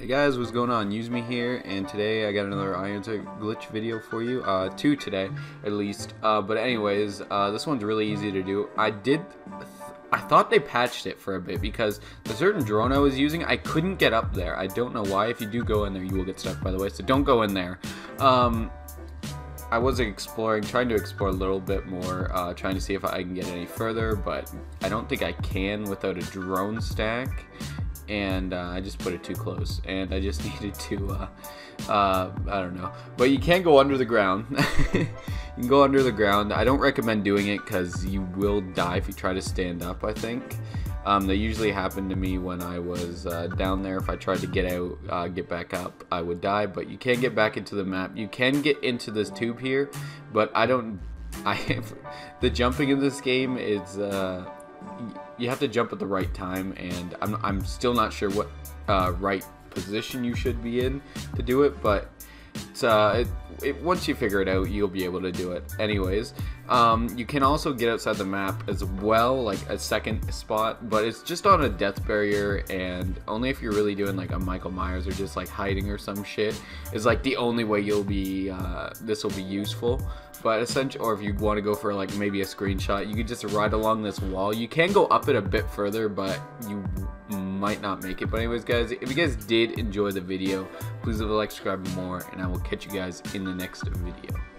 Hey guys, what's going on? Use me here, and today I got another Iron glitch video for you. Uh, two today, at least. Uh, but anyways, uh, this one's really easy to do. I did, th I thought they patched it for a bit because the certain drone I was using, I couldn't get up there. I don't know why. If you do go in there, you will get stuck, by the way. So don't go in there. Um, I was exploring, trying to explore a little bit more, uh, trying to see if I can get any further, but I don't think I can without a drone stack and uh, I just put it too close, and I just needed to, uh, uh, I don't know. But you can go under the ground. you can go under the ground. I don't recommend doing it because you will die if you try to stand up, I think. Um, that usually happened to me when I was uh, down there. If I tried to get out, uh, get back up, I would die. But you can get back into the map. You can get into this tube here, but I don't. I the jumping in this game is uh, you have to jump at the right time, and I'm, I'm still not sure what uh, right position you should be in to do it, but uh, it, it, once you figure it out, you'll be able to do it. Anyways, um, you can also get outside the map as well, like a second spot, but it's just on a death barrier, and only if you're really doing like a Michael Myers or just like hiding or some shit is like the only way you'll be. Uh, this will be useful. But essentially, or if you want to go for like maybe a screenshot, you could just ride along this wall. You can go up it a bit further, but you might not make it. But anyways, guys, if you guys did enjoy the video, please leave a like, subscribe more, and I will catch you guys in the next video.